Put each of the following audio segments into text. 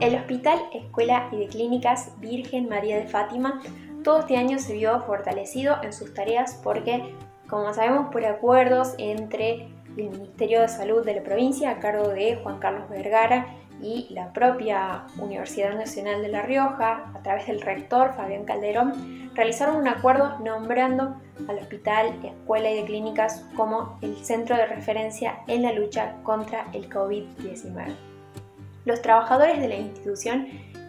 El Hospital, Escuela y de Clínicas Virgen María de Fátima todo este año se vio fortalecido en sus tareas porque, como sabemos, por acuerdos entre el Ministerio de Salud de la provincia a cargo de Juan Carlos Vergara y la propia Universidad Nacional de La Rioja, a través del rector Fabián Calderón, realizaron un acuerdo nombrando al Hospital Escuela y de Clínicas como el centro de referencia en la lucha contra el COVID-19. Los trabajadores de la institución,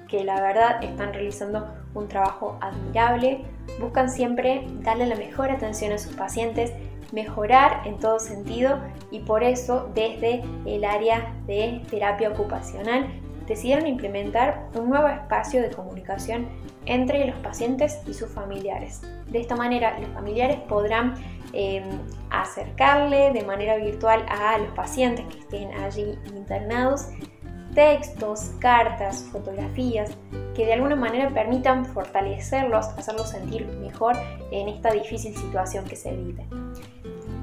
que la verdad están realizando un trabajo admirable, buscan siempre darle la mejor atención a sus pacientes, mejorar en todo sentido y por eso desde el área de terapia ocupacional decidieron implementar un nuevo espacio de comunicación entre los pacientes y sus familiares. De esta manera los familiares podrán em, acercarle de manera virtual a los pacientes que estén allí internados textos, cartas, fotografías que de alguna manera permitan fortalecerlos, hacerlos sentir mejor en esta difícil situación que se vive.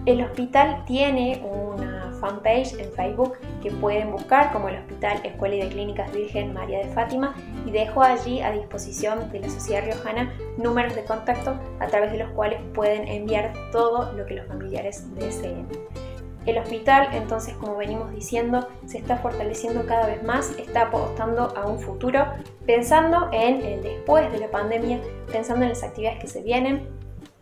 El hospital tiene una fanpage en Facebook que pueden buscar como el Hospital Escuela y de Clínicas Virgen María de Fátima y dejo allí a disposición de la Sociedad Riojana números de contacto a través de los cuales pueden enviar todo lo que los familiares deseen. El hospital, entonces, como venimos diciendo, se está fortaleciendo cada vez más, está apostando a un futuro, pensando en el después de la pandemia, pensando en las actividades que se vienen,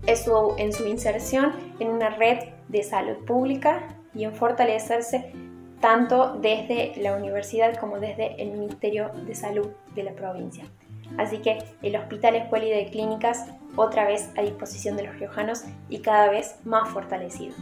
en su, en su inserción en una red de salud pública y en fortalecerse tanto desde la universidad como desde el Ministerio de Salud de la provincia. Así que el Hospital Escuela y de Clínicas otra vez a disposición de los riojanos y cada vez más fortalecido.